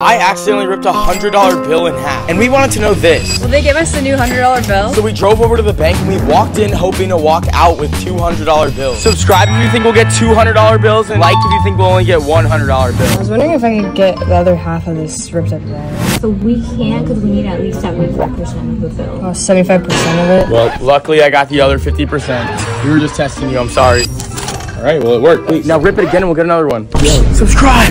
I accidentally ripped a hundred dollar bill in half, and we wanted to know this. Will they give us the new hundred dollar bill? So we drove over to the bank and we walked in hoping to walk out with two hundred dollar bills. Subscribe if you think we'll get two hundred dollar bills, and like if you think we'll only get one hundred dollar bills. I was wondering if I could get the other half of this ripped up bill. So we can't because we need at least 75% of the bill. Oh, 75% of it. Well, luckily I got the other fifty percent. We were just testing you. I'm sorry. All right, well it worked. Wait, now rip it again and we'll get another one. Subscribe.